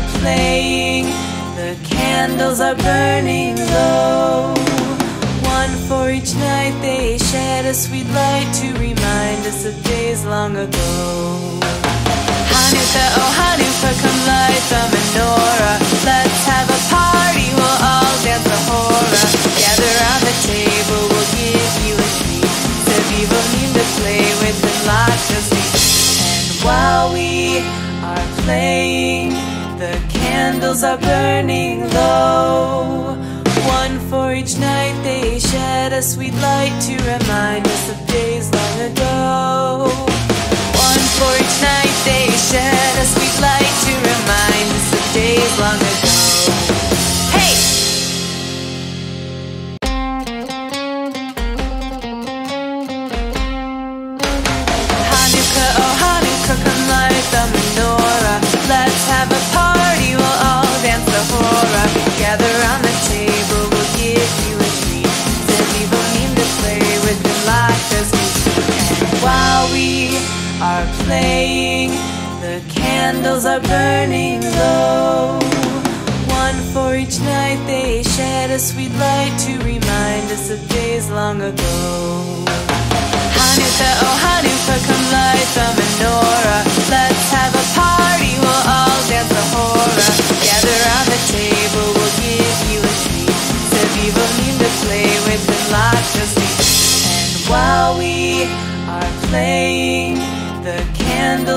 are playing, the candles are burning low. One for each night, they shed a sweet light to remind us of days long ago. Hanukkah, oh Hanukkah, come light the menorah. Let night they shed a sweet light to remind us of days long ago. One for each night they shed a sweet light to remind us of days long ago. are playing, the candles are burning low. One for each night they shed a sweet light to remind us of days long ago. Hanukkah, oh Hanukkah, come light the menorah. Let's have a party, we'll all dance the hora.